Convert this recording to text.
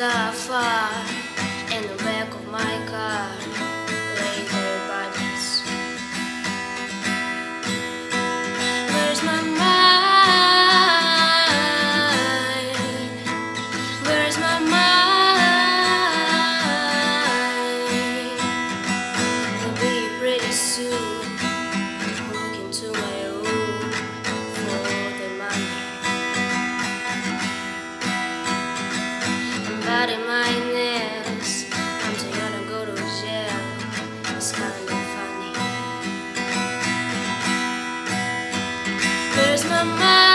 are far summer